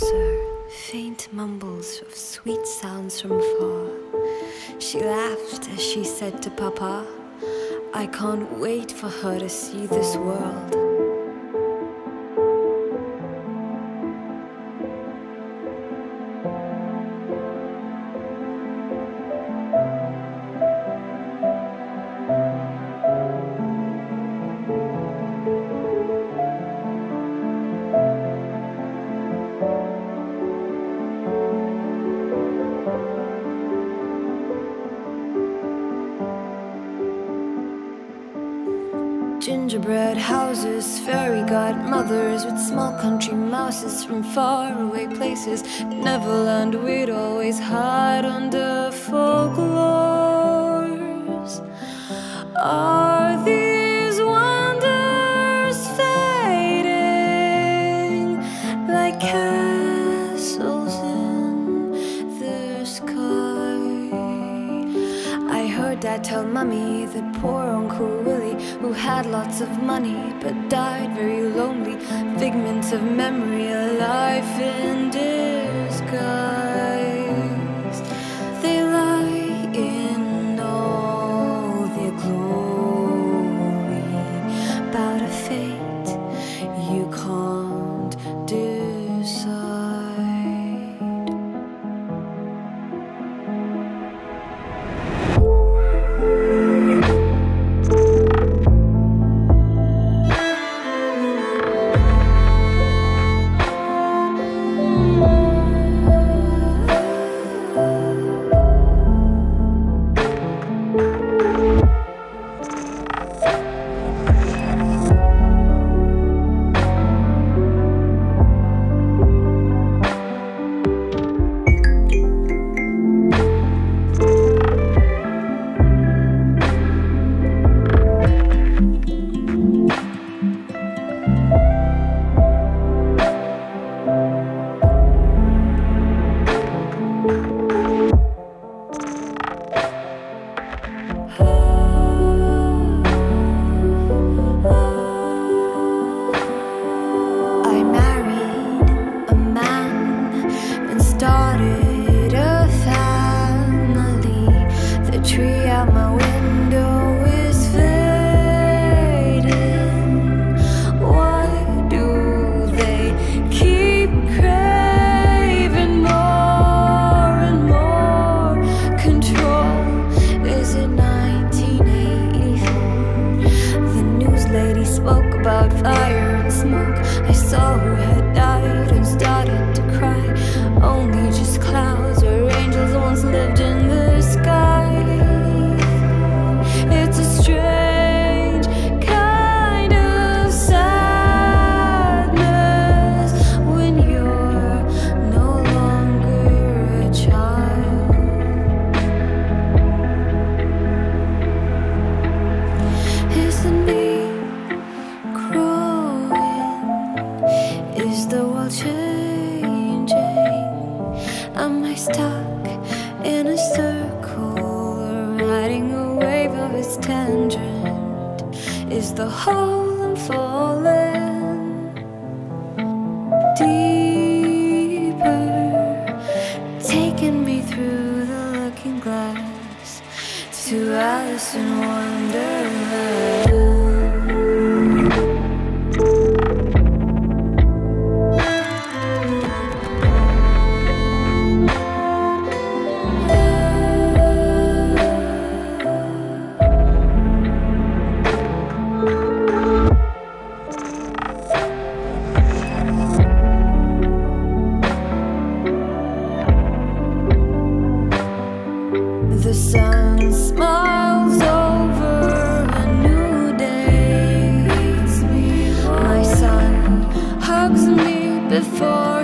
closer, faint mumbles of sweet sounds from far. She laughed as she said to Papa, I can't wait for her to see this world. Gingerbread houses, fairy godmothers with small country mouses from faraway places. Neverland, we'd always hide under folklores. Are these Dad tell Mummy that poor Uncle Willie, who had lots of money but died very lonely, figments of memory, a life in The hole I'm falling deeper, taking me through the looking glass to Alice in Wonderland? The sun smiles over a new day. My son hugs me before